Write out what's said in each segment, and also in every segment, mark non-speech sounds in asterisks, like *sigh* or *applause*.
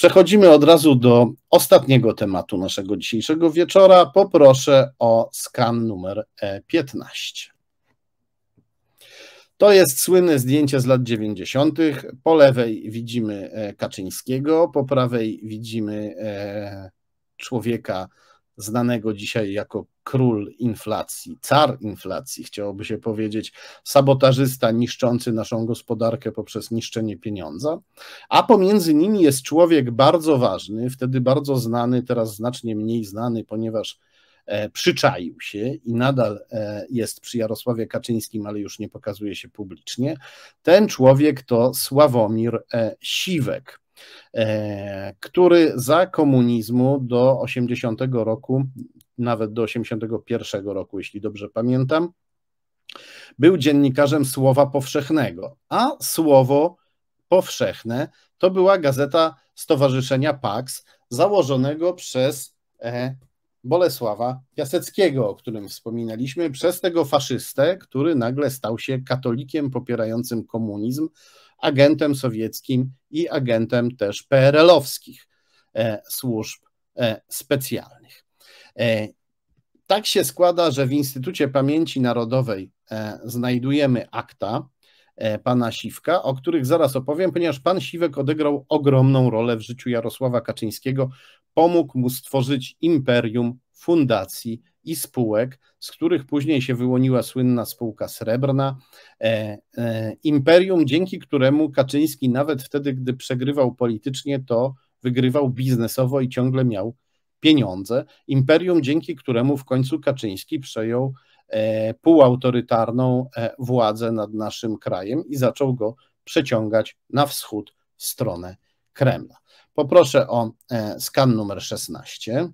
Przechodzimy od razu do ostatniego tematu naszego dzisiejszego wieczora. Poproszę o skan numer 15. To jest słynne zdjęcie z lat 90. Po lewej widzimy e, Kaczyńskiego, po prawej widzimy e, człowieka znanego dzisiaj jako król inflacji, car inflacji, chciałoby się powiedzieć, sabotażysta niszczący naszą gospodarkę poprzez niszczenie pieniądza, a pomiędzy nimi jest człowiek bardzo ważny, wtedy bardzo znany, teraz znacznie mniej znany, ponieważ e, przyczaił się i nadal e, jest przy Jarosławie Kaczyńskim, ale już nie pokazuje się publicznie. Ten człowiek to Sławomir e, Siwek. Który za komunizmu do 80 roku, nawet do 81 roku, jeśli dobrze pamiętam, był dziennikarzem Słowa Powszechnego, a Słowo Powszechne to była gazeta Stowarzyszenia PAX, założonego przez e, Bolesława Piaseckiego, o którym wspominaliśmy, przez tego faszystę, który nagle stał się katolikiem popierającym komunizm, agentem sowieckim i agentem też PRL-owskich e, służb e, specjalnych. E, tak się składa, że w Instytucie Pamięci Narodowej znajdujemy akta pana Siwka, o których zaraz opowiem, ponieważ pan Siwek odegrał ogromną rolę w życiu Jarosława Kaczyńskiego, pomógł mu stworzyć imperium fundacji i spółek, z których później się wyłoniła słynna spółka srebrna, e, e, imperium, dzięki któremu Kaczyński nawet wtedy, gdy przegrywał politycznie, to wygrywał biznesowo i ciągle miał pieniądze. Imperium, dzięki któremu w końcu Kaczyński przejął e, półautorytarną władzę nad naszym krajem i zaczął go przeciągać na wschód w stronę Kremla. Poproszę o skan numer 16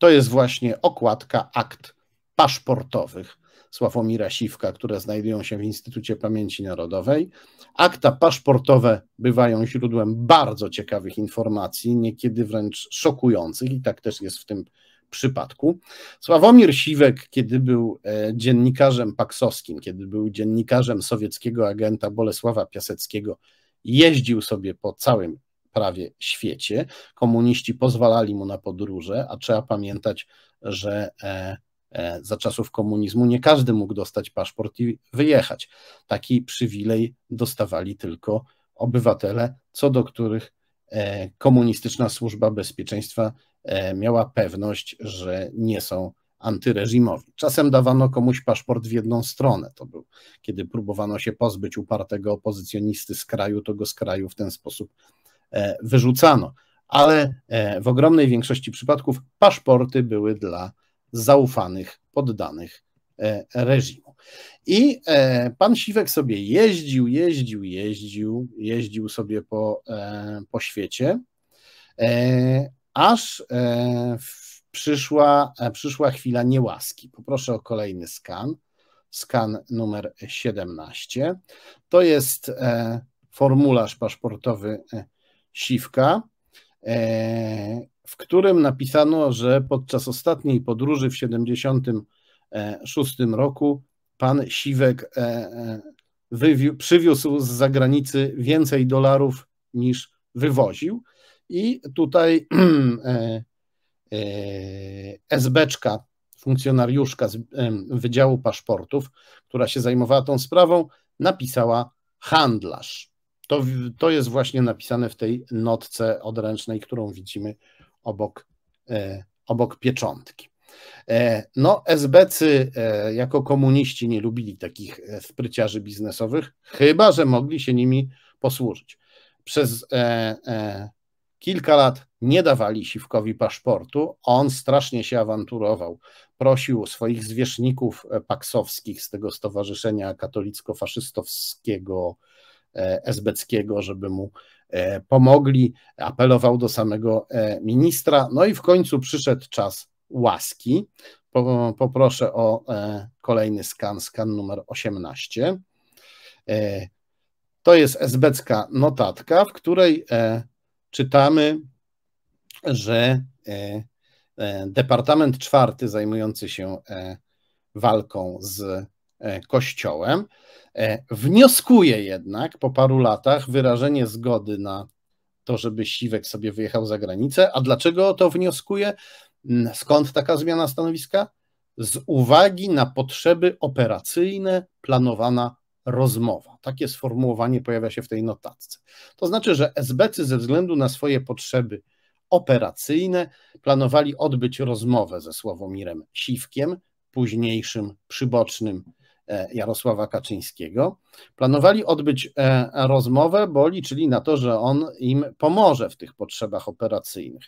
to jest właśnie okładka akt paszportowych Sławomira Siwka, które znajdują się w Instytucie Pamięci Narodowej. Akta paszportowe bywają źródłem bardzo ciekawych informacji, niekiedy wręcz szokujących, i tak też jest w tym przypadku. Sławomir Siwek, kiedy był e, dziennikarzem paksowskim, kiedy był dziennikarzem sowieckiego agenta Bolesława Piaseckiego, jeździł sobie po całym prawie świecie. Komuniści pozwalali mu na podróże, a trzeba pamiętać, że e, za czasów komunizmu nie każdy mógł dostać paszport i wyjechać. Taki przywilej dostawali tylko obywatele, co do których e, komunistyczna służba bezpieczeństwa miała pewność, że nie są antyreżimowi. Czasem dawano komuś paszport w jedną stronę. To był, kiedy próbowano się pozbyć upartego opozycjonisty z kraju, to go z kraju w ten sposób E, wyrzucano, ale e, w ogromnej większości przypadków paszporty były dla zaufanych, poddanych e, reżimu. I pan Siwek sobie jeździł, jeździł, jeździł, jeździł sobie po, po świecie, aż przyszła, przyszła chwila niełaski. Poproszę o kolejny skan. Skan numer 17. To jest formularz paszportowy Siwka, e, w którym napisano, że podczas ostatniej podróży w 1976 roku pan Siwek e, e, przywiózł z zagranicy więcej dolarów niż wywoził. I tutaj *clears throat* SBczka, funkcjonariuszka z Wydziału Paszportów, która się zajmowała tą sprawą, napisała handlarz. To, to jest właśnie napisane w tej notce odręcznej, którą widzimy obok, e, obok pieczątki. E, no, SBcy e, jako komuniści nie lubili takich spryciarzy biznesowych, chyba że mogli się nimi posłużyć. Przez kilka lat nie dawali Siwkowi paszportu, on strasznie się awanturował. Prosił swoich zwierzchników paksowskich z tego stowarzyszenia katolicko-faszystowskiego, E, żeby mu e, pomogli. Apelował do samego e, ministra. No i w końcu przyszedł czas łaski. Poproszę o kolejny skan, skan numer 18. To jest esbecka notatka, w której czytamy, że Departament czwarty zajmujący się walką z Kościołem Wnioskuje jednak po paru latach wyrażenie zgody na to, żeby Siwek sobie wyjechał za granicę. A dlaczego to wnioskuje? Mm, skąd taka zmiana stanowiska? Z uwagi na potrzeby operacyjne planowana rozmowa. Takie sformułowanie pojawia się w tej notatce. To znaczy, że SBC ze względu na swoje potrzeby operacyjne planowali odbyć rozmowę ze Sławomirem Siwkiem, późniejszym przybocznym E, Jarosława Kaczyńskiego. Planowali odbyć e, rozmowę, bo liczyli na to, że on im pomoże w tych potrzebach operacyjnych,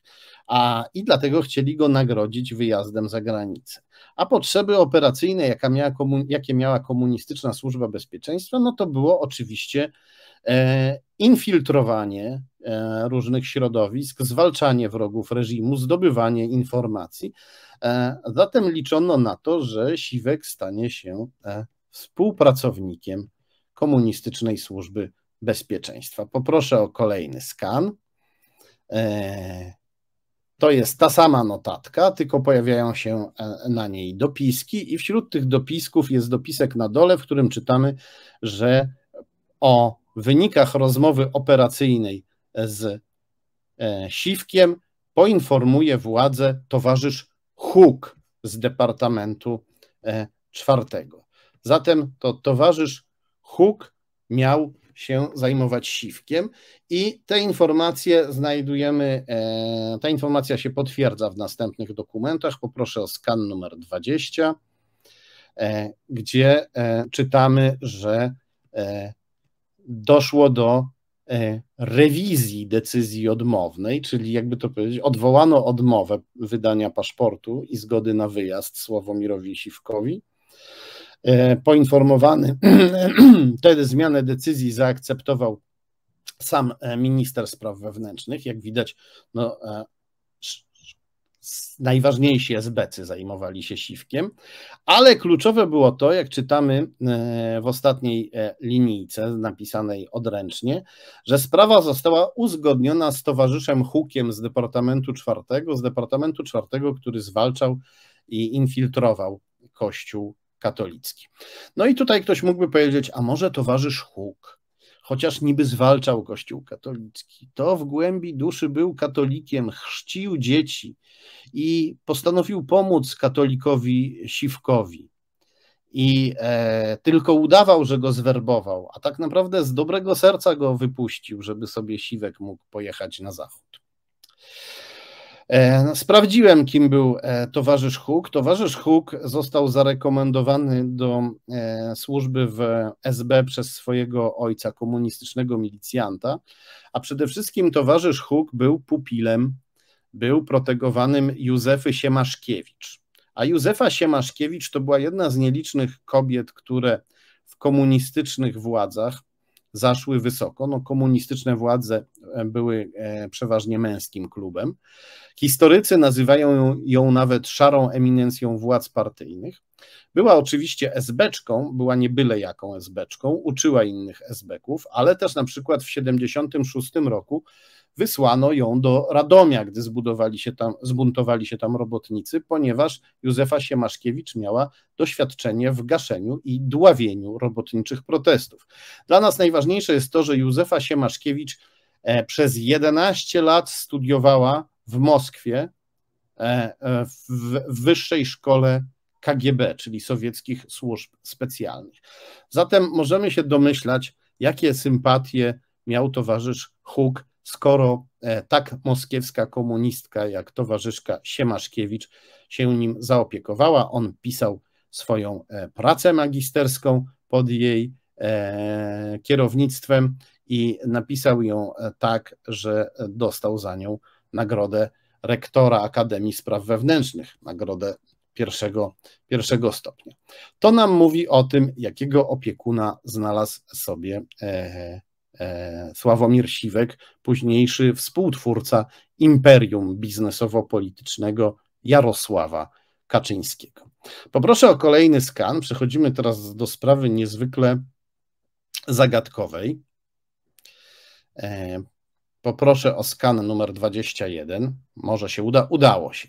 a i dlatego chcieli go nagrodzić wyjazdem za granicę. A potrzeby operacyjne, jaka miała jakie miała komunistyczna służba bezpieczeństwa, no to było oczywiście e, infiltrowanie różnych środowisk, zwalczanie wrogów reżimu, zdobywanie informacji. Zatem liczono na to, że Siwek stanie się współpracownikiem komunistycznej służby bezpieczeństwa. Poproszę o kolejny skan. E, to jest ta sama notatka, tylko pojawiają się e, na niej dopiski, i wśród tych dopisków jest dopisek na dole, w którym czytamy, że o wynikach rozmowy operacyjnej z e, Siwkiem poinformuje władzę towarzysz Huk z Departamentu Czwartego. Zatem to towarzysz Huk miał się zajmować siwkiem i te informacje znajdujemy, e, ta informacja się potwierdza w następnych dokumentach. Poproszę o skan numer 20, e, gdzie e, czytamy, że doszło do rewizji decyzji odmownej, czyli jakby to powiedzieć, odwołano odmowę wydania paszportu i zgody na wyjazd Sławomirowi Siwkowi E, poinformowany, *clears throat* wtedy zmianę decyzji zaakceptował sam e, minister spraw wewnętrznych. Jak widać, no, e, najważniejsi SBcy zajmowali się siwkiem, ale kluczowe było to, jak czytamy w ostatniej linijce napisanej odręcznie, że sprawa została uzgodniona z towarzyszem Hukiem z Departamentu Czwartego, z Departamentu Czwartego, który zwalczał i infiltrował Kościół katolicki. No i tutaj ktoś mógłby powiedzieć, a może towarzysz Huk, chociaż niby zwalczał Kościół katolicki, to w głębi duszy był katolikiem, chrzcił dzieci i postanowił pomóc katolikowi Siwkowi. I e, tylko udawał, że go zwerbował, a tak naprawdę z dobrego serca go wypuścił, żeby sobie Siwek mógł pojechać na zachód. E, no, sprawdziłem, kim był e, towarzysz Huk. Towarzysz Huk został zarekomendowany do e, służby w SB przez swojego ojca, komunistycznego milicjanta, a przede wszystkim towarzysz Huk był pupilem, był protegowanym Józefy Siemaszkiewicz. A Józefa Siemaszkiewicz to była jedna z nielicznych kobiet, które w komunistycznych władzach zaszły wysoko. No, komunistyczne władze e, były e, przeważnie męskim klubem. Historycy nazywają ją nawet szarą eminencją władz partyjnych. Była oczywiście esbeczką, była nie byle jaką esbeczką, uczyła innych esbeków, ale też na przykład w 1976 roku wysłano ją do Radomia, gdy zbudowali się tam, zbuntowali się tam robotnicy, ponieważ Józefa Siemaszkiewicz miała doświadczenie w gaszeniu i dławieniu robotniczych protestów. Dla nas najważniejsze jest to, że Józefa Siemaszkiewicz e, przez 11 lat studiowała w Moskwie e, e, w wyższej szkole KGB, czyli sowieckich służb specjalnych. Zatem możemy się domyślać, jakie sympatie miał towarzysz Huk skoro e, tak moskiewska komunistka jak towarzyszka Siemaszkiewicz się nim zaopiekowała. On pisał swoją e, pracę magisterską pod jej e, kierownictwem i napisał ją tak, że dostał za nią nagrodę rektora Akademii Spraw Wewnętrznych, nagrodę pierwszego, pierwszego stopnia. To nam mówi o tym, jakiego opiekuna znalazł sobie Sławomir Siwek, późniejszy współtwórca imperium biznesowo-politycznego Jarosława Kaczyńskiego. Poproszę o kolejny skan. Przechodzimy teraz do sprawy niezwykle zagadkowej. E, poproszę o skan numer 21. Może się uda. Udało się.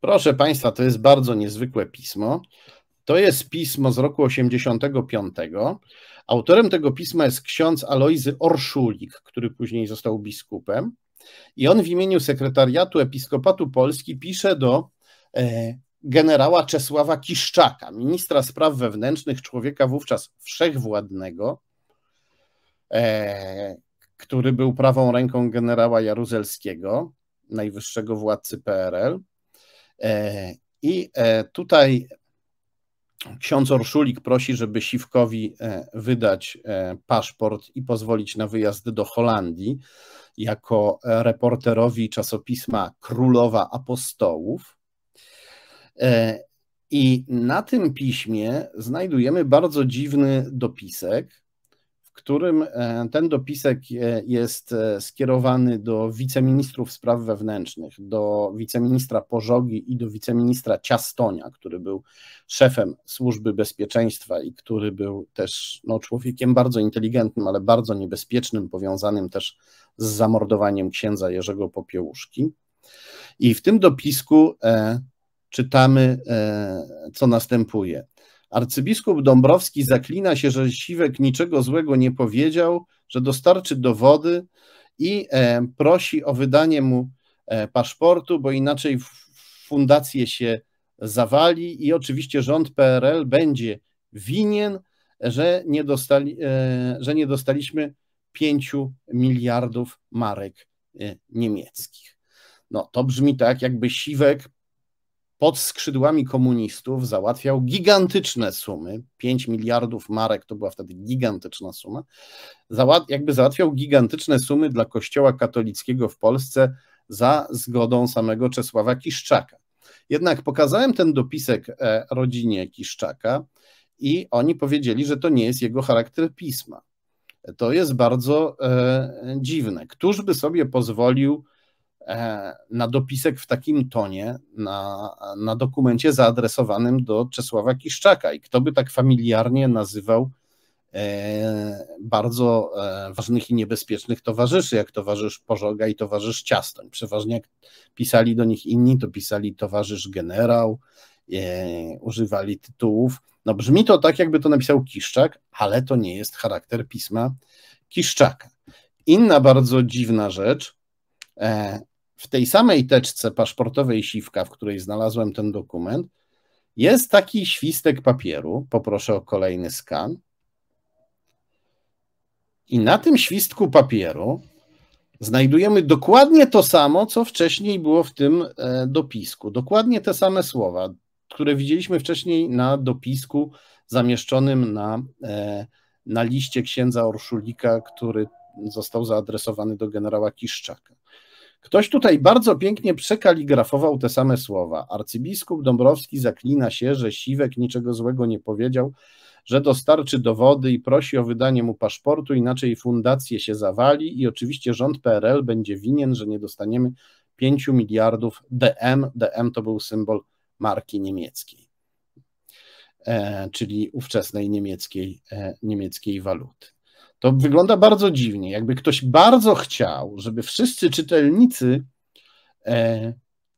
Proszę Państwa, to jest bardzo niezwykłe pismo. To jest pismo z roku 85. Autorem tego pisma jest ksiądz Alojzy Orszulik, który później został biskupem. I on w imieniu sekretariatu Episkopatu Polski pisze do e, generała Czesława Kiszczaka, ministra spraw wewnętrznych, człowieka wówczas wszechwładnego, e, który był prawą ręką generała Jaruzelskiego, najwyższego władcy PRL. E, I tutaj ksiądz Orszulik prosi, żeby Siwkowi wydać paszport i pozwolić na wyjazd do Holandii jako reporterowi czasopisma Królowa Apostołów. E, I na tym piśmie znajdujemy bardzo dziwny dopisek, w którym e, ten dopisek e, jest skierowany do wiceministrów spraw wewnętrznych, do wiceministra Pożogi i do wiceministra Ciastonia, który był szefem służby bezpieczeństwa i który był też no, człowiekiem bardzo inteligentnym, ale bardzo niebezpiecznym, powiązanym też z zamordowaniem księdza Jerzego Popiełuszki. I w tym dopisku e, czytamy, e, co następuje. Arcybiskup Dąbrowski zaklina się, że Siwek niczego złego nie powiedział, że dostarczy dowody i e, prosi o wydanie mu e, paszportu, bo inaczej fundację się zawali i oczywiście rząd PRL będzie winien, że nie, dostali, e, że nie dostaliśmy 5 miliardów marek niemieckich. No to brzmi tak, jakby Siwek pod skrzydłami komunistów załatwiał gigantyczne sumy, 5 miliardów marek to była wtedy gigantyczna suma, jakby załatwiał gigantyczne sumy dla Kościoła katolickiego w Polsce za zgodą samego Czesława Kiszczaka. Jednak pokazałem ten dopisek e, rodzinie Kiszczaka i oni powiedzieli, że to nie jest jego charakter pisma to jest bardzo e, dziwne. Któż by sobie pozwolił na dopisek w takim tonie na, na dokumencie zaadresowanym do Czesława Kiszczaka i kto by tak familiarnie nazywał e, bardzo ważnych i niebezpiecznych towarzyszy, jak towarzysz Pożoga i towarzysz Ciastoń. Przeważnie jak pisali do nich inni, to pisali towarzysz generał, używali tytułów no brzmi to tak, jakby to napisał Kiszczak, ale to nie jest charakter pisma Kiszczaka. Inna bardzo dziwna rzecz, e, w tej samej teczce paszportowej Siwka, w której znalazłem ten dokument, jest taki świstek papieru. Poproszę o kolejny skan. I na tym świstku papieru znajdujemy dokładnie to samo, co wcześniej było w tym e, dopisku. Dokładnie te same słowa które widzieliśmy wcześniej na dopisku zamieszczonym na, e, na liście księdza Orszulika, który został zaadresowany do generała Kiszczaka. Ktoś tutaj bardzo pięknie przekaligrafował te same słowa. Arcybiskup Dąbrowski zaklina się, że Siwek niczego złego nie powiedział, że dostarczy dowody i prosi o wydanie mu paszportu, inaczej fundację się zawali i oczywiście rząd PRL będzie winien, że nie dostaniemy 5 miliardów DM. DM to był symbol marki niemieckiej, e, czyli ówczesnej niemieckiej, e, niemieckiej waluty. To wygląda bardzo dziwnie, jakby ktoś bardzo chciał, żeby wszyscy czytelnicy e,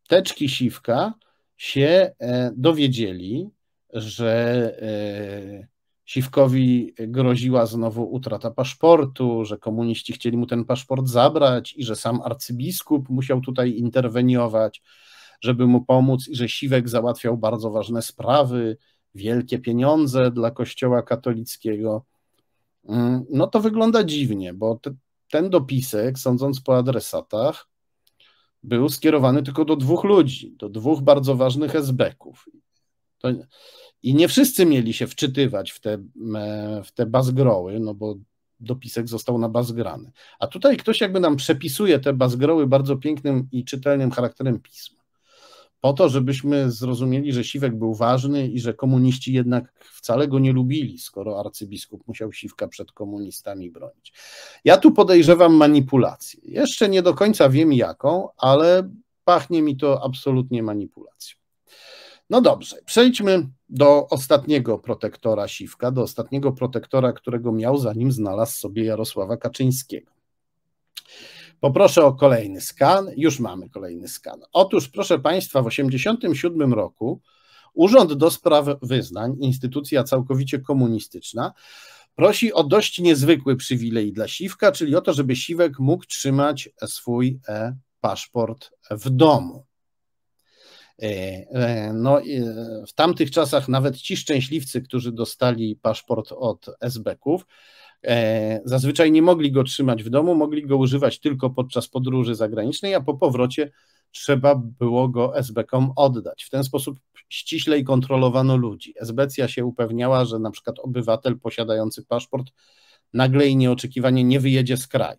teczki siwka się dowiedzieli, że Siwkowi groziła znowu utrata paszportu, że komuniści chcieli mu ten paszport zabrać i że sam arcybiskup musiał tutaj interweniować, żeby mu pomóc i że Siwek załatwiał bardzo ważne sprawy, wielkie pieniądze dla Kościoła katolickiego. Mm, no to wygląda dziwnie, bo te, ten dopisek, sądząc po adresatach, był skierowany tylko do dwóch ludzi, do dwóch bardzo ważnych esbeków. I nie wszyscy mieli się wczytywać w te, w te bazgroły, no bo dopisek został na bazgrany. A tutaj ktoś jakby nam przepisuje te bazgroły bardzo pięknym i czytelnym charakterem pisma po to, żebyśmy zrozumieli, że Siwek był ważny i że komuniści jednak wcale go nie lubili, skoro arcybiskup musiał Siwka przed komunistami bronić. Ja tu podejrzewam manipulację. Jeszcze nie do końca wiem jaką, ale pachnie mi to absolutnie manipulacją. No dobrze, przejdźmy do ostatniego protektora Siwka, do ostatniego protektora, którego miał, zanim znalazł sobie Jarosława Kaczyńskiego. Poproszę o kolejny skan. Już mamy kolejny skan. Otóż, proszę Państwa, w 1987 roku Urząd do Spraw Wyznań, instytucja całkowicie komunistyczna, prosi o dość niezwykły przywilej dla Siwka, czyli o to, żeby Siwek mógł trzymać swój e, paszport w domu. E, e, no, w tamtych czasach nawet ci szczęśliwcy, którzy dostali paszport od SB-ków, zazwyczaj nie mogli go trzymać w domu, mogli go używać tylko podczas podróży zagranicznej, a po powrocie trzeba było go SB-kom oddać. W ten sposób ściślej kontrolowano ludzi. SBcja się upewniała, że na przykład obywatel posiadający paszport nagle i nieoczekiwanie nie wyjedzie z kraju.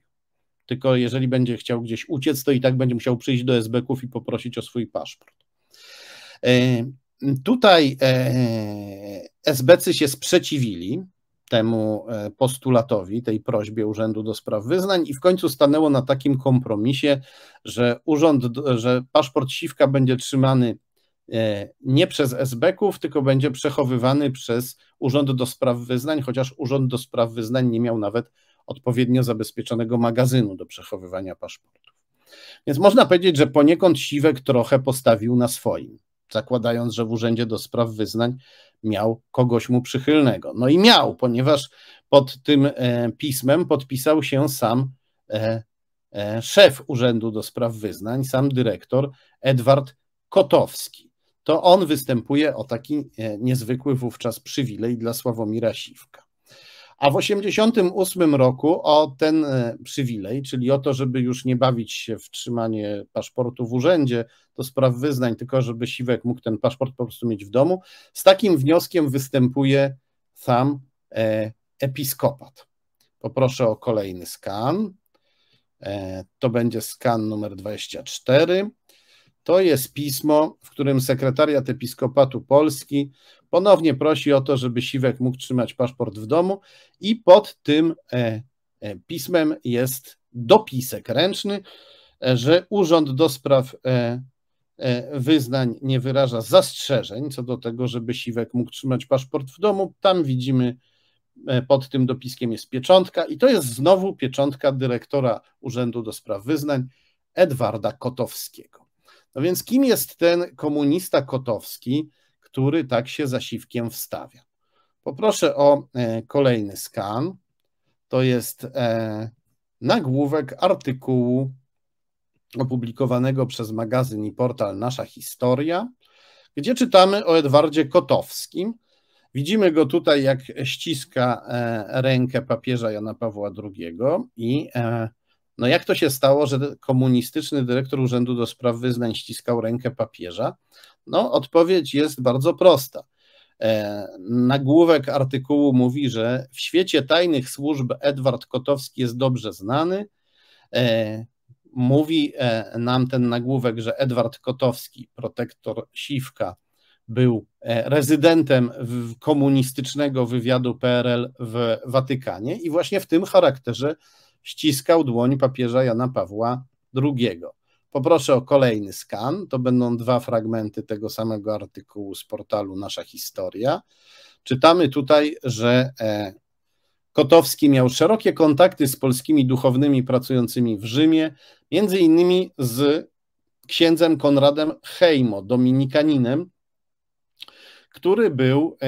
Tylko jeżeli będzie chciał gdzieś uciec, to i tak będzie musiał przyjść do SB-ków i poprosić o swój paszport. E, tutaj e, SBcy się sprzeciwili, temu e, postulatowi, tej prośbie Urzędu do Spraw Wyznań i w końcu stanęło na takim kompromisie, że urząd, że paszport Siwka będzie trzymany e, nie przez SB-ków, tylko będzie przechowywany przez Urząd do Spraw Wyznań, chociaż Urząd do Spraw Wyznań nie miał nawet odpowiednio zabezpieczonego magazynu do przechowywania paszportów. Więc można powiedzieć, że poniekąd Siwek trochę postawił na swoim, zakładając, że w Urzędzie do Spraw Wyznań miał kogoś mu przychylnego. No i miał, ponieważ pod tym e, pismem podpisał się sam e, e, szef Urzędu do Spraw Wyznań, sam dyrektor Edward Kotowski. To on występuje o taki niezwykły wówczas przywilej dla Sławomira Siwka. A w 1988 roku o ten e, przywilej, czyli o to, żeby już nie bawić się w trzymanie paszportu w urzędzie do spraw wyznań, tylko żeby Siwek mógł ten paszport po prostu mieć w domu, z takim wnioskiem występuje sam e, episkopat. Poproszę o kolejny skan. E, to będzie skan numer 24. To jest pismo, w którym sekretariat Episkopatu Polski ponownie prosi o to, żeby Siwek mógł trzymać paszport w domu i pod tym e, e, pismem jest dopisek ręczny, e, że Urząd do Spraw Wyznań nie wyraża zastrzeżeń co do tego, żeby Siwek mógł trzymać paszport w domu. Tam widzimy pod tym dopiskiem jest pieczątka i to jest znowu pieczątka dyrektora Urzędu do Spraw Wyznań Edwarda Kotowskiego. No więc kim jest ten komunista Kotowski, który tak się zasiwkiem wstawia? Poproszę o e, kolejny skan. To jest e, nagłówek artykułu opublikowanego przez magazyn i portal Nasza Historia, gdzie czytamy o Edwardzie Kotowskim. Widzimy go tutaj, jak ściska e, rękę papieża Jana Pawła II i no jak to się stało, że komunistyczny dyrektor Urzędu do Spraw Wyznań ściskał rękę papieża? No odpowiedź jest bardzo prosta. E, nagłówek artykułu mówi, że w świecie tajnych służb Edward Kotowski jest dobrze znany. E, mówi e, nam ten nagłówek, że Edward Kotowski, protektor Siwka, był rezydentem komunistycznego wywiadu PRL w Watykanie i właśnie w tym charakterze ściskał dłoń papieża Jana Pawła II. Poproszę o kolejny skan. To będą dwa fragmenty tego samego artykułu z portalu Nasza Historia. Czytamy tutaj, że e, Kotowski miał szerokie kontakty z polskimi duchownymi pracującymi w Rzymie, między innymi z księdzem Konradem Hejmo, dominikaninem, który był e,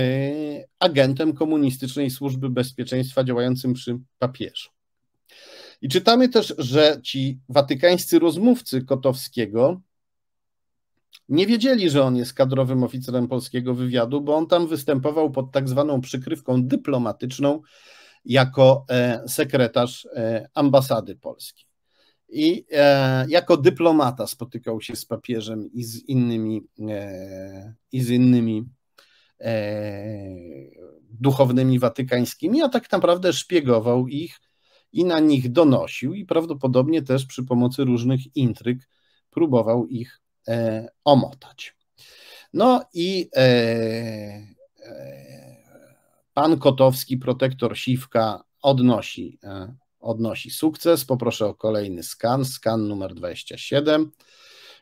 agentem komunistycznej służby bezpieczeństwa działającym przy papieżu. I czytamy też, że ci watykańscy rozmówcy Kotowskiego nie wiedzieli, że on jest kadrowym oficerem polskiego wywiadu, bo on tam występował pod tak zwaną przykrywką dyplomatyczną jako e, sekretarz e, ambasady polskiej. I e, jako dyplomata spotykał się z papieżem i z innymi, i z innymi duchownymi watykańskimi, a tak naprawdę szpiegował ich i na nich donosił i prawdopodobnie też przy pomocy różnych intryg próbował ich e, omotać. No i e, e, pan Kotowski, protektor Siwka, odnosi, e, odnosi sukces. Poproszę o kolejny skan, skan numer 27.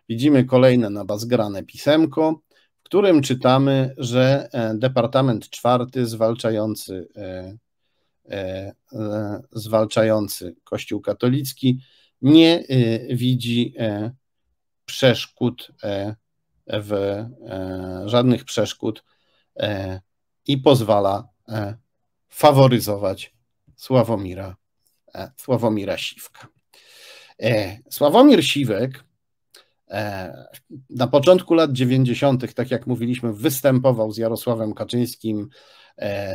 Widzimy kolejne nabazgrane pisemko, w którym czytamy, że e, Departament Czwarty zwalczający e, zwalczający Kościół katolicki nie e, widzi przeszkód w żadnych przeszkód i pozwala faworyzować Sławomira, Sławomira Siwka. Sławomir Siwek na początku lat 90., tak jak mówiliśmy, występował z Jarosławem Kaczyńskim E,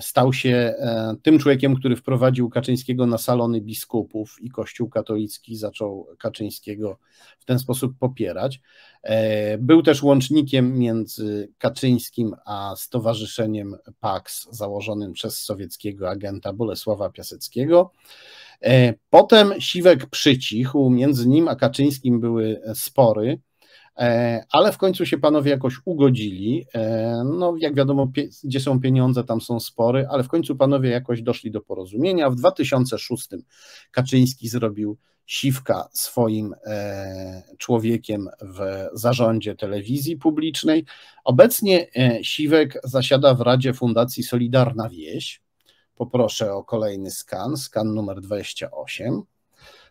stał się e, tym człowiekiem, który wprowadził Kaczyńskiego na salony biskupów i Kościół katolicki zaczął Kaczyńskiego w ten sposób popierać. E, był też łącznikiem między Kaczyńskim a Stowarzyszeniem PAX założonym przez sowieckiego agenta Bolesława Piaseckiego. Potem Siwek przycichł, między nim a Kaczyńskim były spory. E, ale w końcu się panowie jakoś ugodzili. E, no, jak wiadomo, gdzie są pieniądze, tam są spory, ale w końcu panowie jakoś doszli do porozumienia. W 2006 Kaczyński zrobił Siwka swoim e, człowiekiem w zarządzie telewizji publicznej. Obecnie Siwek zasiada w Radzie Fundacji Solidarna Wieś. Poproszę o kolejny skan, skan numer 28.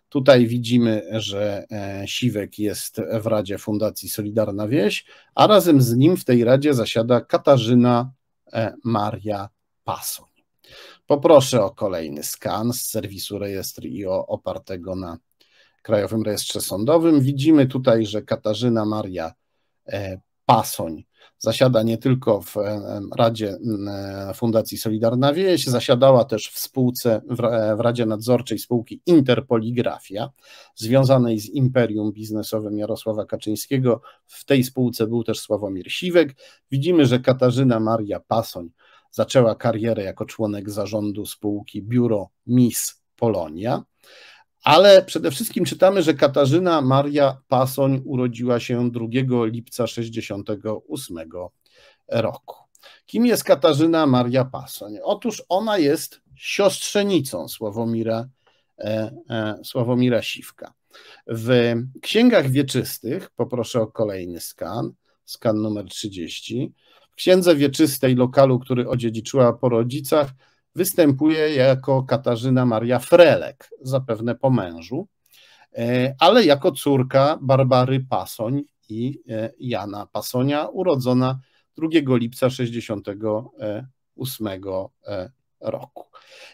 Tutaj widzimy, że e, Siwek jest w Radzie Fundacji Solidarna Wieś, a razem z nim w tej Radzie zasiada Katarzyna e, Maria Pasoń. Poproszę o kolejny skan z serwisu rejestr IO opartego na Krajowym Rejestrze Sądowym. Widzimy tutaj, że Katarzyna Maria e, Pasoń Zasiada nie tylko w Radzie Fundacji Solidarna Wieś, zasiadała też w spółce, w Radzie Nadzorczej spółki Interpoligrafia, związanej z imperium biznesowym Jarosława Kaczyńskiego. W tej spółce był też Sławomir Siwek. Widzimy, że Katarzyna Maria Pasoń zaczęła karierę jako członek zarządu spółki Biuro Miss Polonia. Ale przede wszystkim czytamy, że Katarzyna Maria Pasoń urodziła się 2 lipca 1968 roku. Kim jest Katarzyna Maria Pasoń? Otóż ona jest siostrzenicą Sławomira, e, e, Sławomira Siwka. W księgach wieczystych, poproszę o kolejny skan, skan numer 30, w księdze wieczystej lokalu, który odziedziczyła po rodzicach, występuje jako Katarzyna Maria Frelek, zapewne po mężu, e, ale jako córka Barbary Pasoń i e, Jana Pasonia, urodzona 2 lipca 1968 e, roku.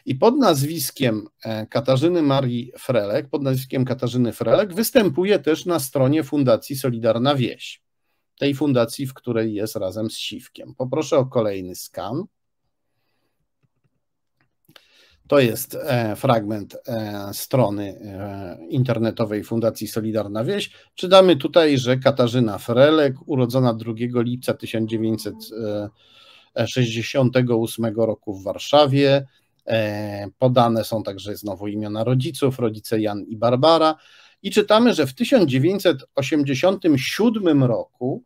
I pod nazwiskiem Katarzyny Marii Frelek, pod nazwiskiem Katarzyny Frelek występuje też na stronie Fundacji Solidarna Wieś, tej fundacji, w której jest razem z Siwkiem. Poproszę o kolejny skan. To jest e, fragment e, strony e, internetowej Fundacji Solidarna Wieś. Czytamy tutaj, że Katarzyna Frelek, urodzona 2 lipca 1968 roku w Warszawie, podane są także znowu imiona rodziców, rodzice Jan i Barbara. I czytamy, że w 1987 roku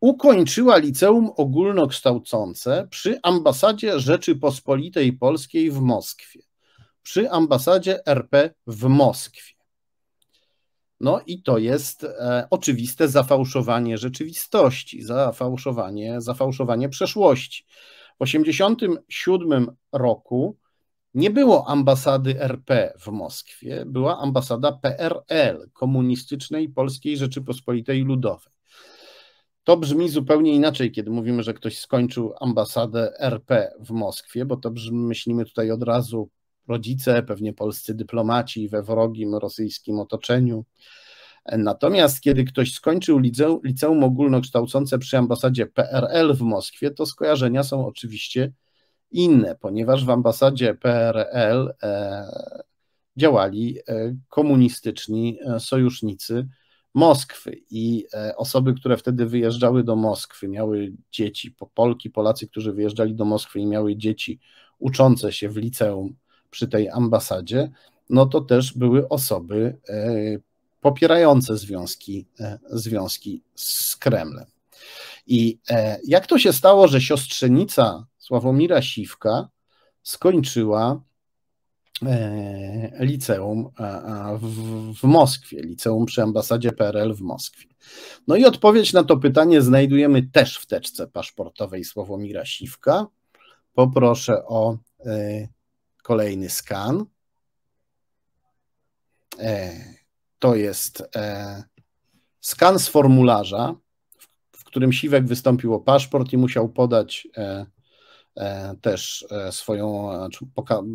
Ukończyła liceum ogólnokształcące przy ambasadzie Rzeczypospolitej Polskiej w Moskwie, przy ambasadzie RP w Moskwie. No i to jest e, oczywiste zafałszowanie rzeczywistości, zafałszowanie, zafałszowanie przeszłości. W 1987 roku nie było ambasady RP w Moskwie, była ambasada PRL, Komunistycznej Polskiej Rzeczypospolitej Ludowej. To brzmi zupełnie inaczej, kiedy mówimy, że ktoś skończył ambasadę RP w Moskwie, bo to brzmi, myślimy tutaj od razu rodzice, pewnie polscy dyplomaci we wrogim rosyjskim otoczeniu. Natomiast kiedy ktoś skończył liceum, liceum ogólnokształcące przy ambasadzie PRL w Moskwie, to skojarzenia są oczywiście inne, ponieważ w ambasadzie PRL e, działali e, komunistyczni e, sojusznicy Moskwy i e, osoby, które wtedy wyjeżdżały do Moskwy, miały dzieci, Polki, Polacy, którzy wyjeżdżali do Moskwy i miały dzieci uczące się w liceum przy tej ambasadzie, no to też były osoby e, popierające związki, e, związki z Kremlem. I jak to się stało, że siostrzenica Sławomira Siwka skończyła liceum w, Moskwie, liceum przy ambasadzie PRL w Moskwie. No i odpowiedź na to pytanie znajdujemy też w teczce paszportowej Sławomira Siwka. Poproszę o e, kolejny skan. E, to jest skan z formularza, którym Siwek wystąpił o paszport i musiał podać też swoją,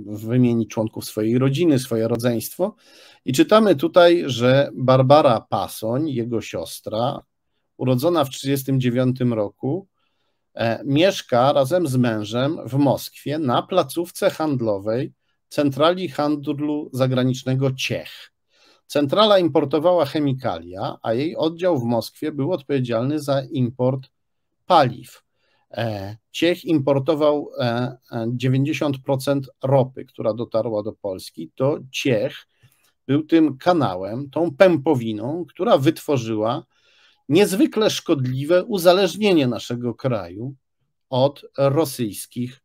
wymienić członków swojej rodziny, swoje rodzeństwo. I czytamy tutaj, że Barbara Pasoń, jego siostra, urodzona w 1939 roku, mieszka razem z mężem w Moskwie na placówce handlowej Centrali Handlu Zagranicznego Ciech. Centrala importowała chemikalia, a jej oddział w Moskwie był odpowiedzialny za import paliw. E, Ciech importował 90% e, ropy, która dotarła do Polski. To Ciech był tym kanałem, tą pępowiną, która wytworzyła niezwykle szkodliwe uzależnienie naszego kraju od rosyjskich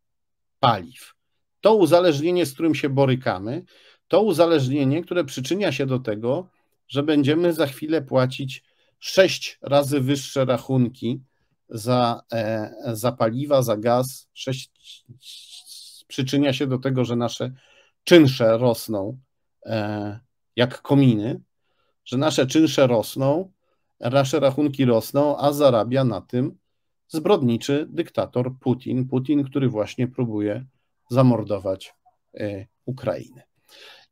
paliw. To uzależnienie, z którym się borykamy, to uzależnienie, które przyczynia się do tego, że będziemy za chwilę płacić sześć razy wyższe rachunki za, e, za paliwa, za gaz. Sześć, przyczynia się do tego, że nasze czynsze rosną e, jak kominy, że nasze czynsze rosną, nasze rachunki rosną, a zarabia na tym zbrodniczy dyktator Putin. Putin, który właśnie próbuje zamordować e, Ukrainę.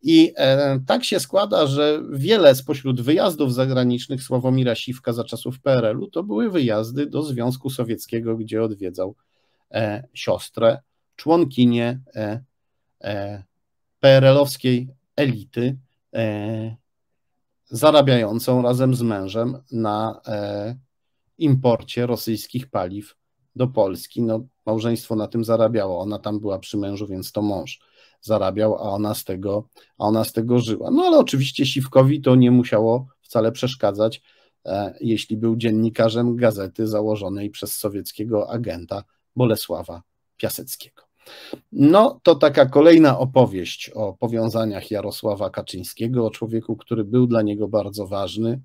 I e, tak się składa, że wiele spośród wyjazdów zagranicznych Sławomira Siwka za czasów PRL-u to były wyjazdy do Związku Sowieckiego, gdzie odwiedzał e, siostrę, członkinię PRL-owskiej elity, zarabiającą razem z mężem na imporcie rosyjskich paliw do Polski. No, małżeństwo na tym zarabiało. Ona tam była przy mężu, więc to mąż zarabiał, a ona z tego, a ona z tego żyła. No ale oczywiście Siwkowi to nie musiało wcale przeszkadzać, e, jeśli był dziennikarzem gazety założonej przez sowieckiego agenta Bolesława Piaseckiego. No, to taka kolejna opowieść o powiązaniach Jarosława Kaczyńskiego, o człowieku, który był dla niego bardzo ważny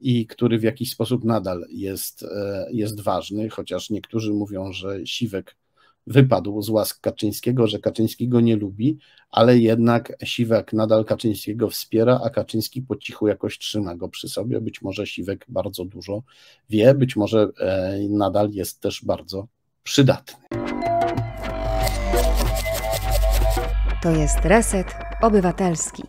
i który w jakiś sposób nadal jest, e, jest ważny, chociaż niektórzy mówią, że Siwek wypadł z łask Kaczyńskiego, że Kaczyński go nie lubi, ale jednak Siwek nadal Kaczyńskiego wspiera, a Kaczyński po cichu jakoś trzyma go przy sobie. Być może Siwek bardzo dużo wie, być może e, nadal jest też bardzo przydatny. To jest reset obywatelski.